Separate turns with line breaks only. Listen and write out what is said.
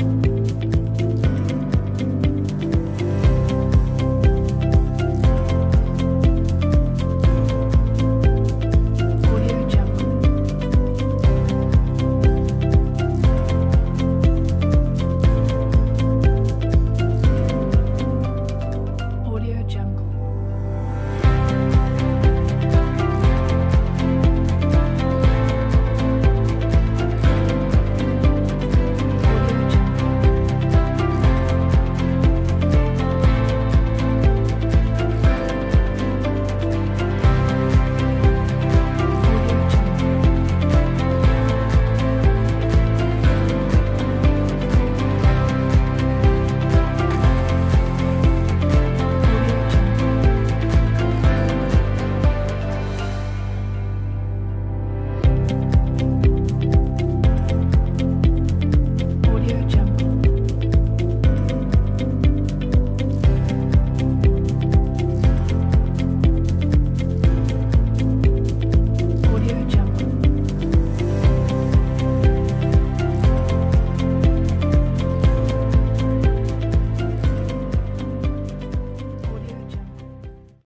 you